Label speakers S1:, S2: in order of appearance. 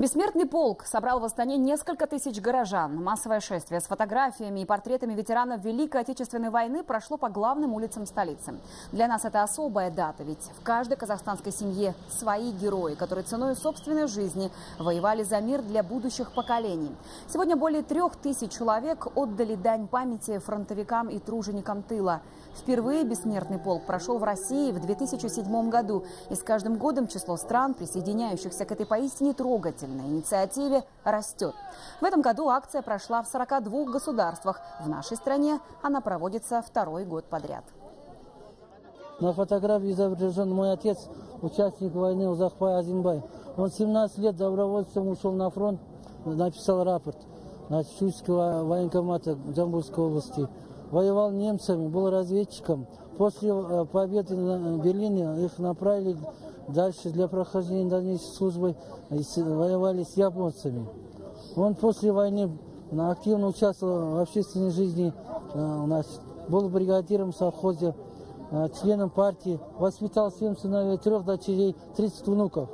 S1: Бессмертный полк собрал в Астане несколько тысяч горожан. Массовое шествие с фотографиями и портретами ветеранов Великой Отечественной войны прошло по главным улицам столицы. Для нас это особая дата, ведь в каждой казахстанской семье свои герои, которые ценой собственной жизни воевали за мир для будущих поколений. Сегодня более трех тысяч человек отдали дань памяти фронтовикам и труженикам тыла. Впервые бессмертный полк прошел в России в 2007 году. И с каждым годом число стран, присоединяющихся к этой поистине трогательной инициативе, растет. В этом году акция прошла в 42 государствах. В нашей стране она проводится второй год подряд.
S2: На фотографии изображен мой отец, участник войны Узахбай Азимбай. Он 17 лет добровольцем ушел на фронт, написал рапорт на Чуйского военкомата Джамбульской области воевал немцами, был разведчиком. После э, победы на Берлине их направили дальше для прохождения дальнейшей службы, воевали с японцами. Он после войны активно участвовал в общественной жизни, э, у нас был бригадиром в совхозе, э, членом партии, воспитал семь сыновей, трех дочерей, 30 внуков.